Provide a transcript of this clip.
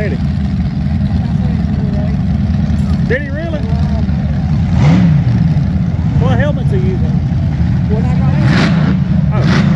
did he? Did he really? What helmets are you using? Oh.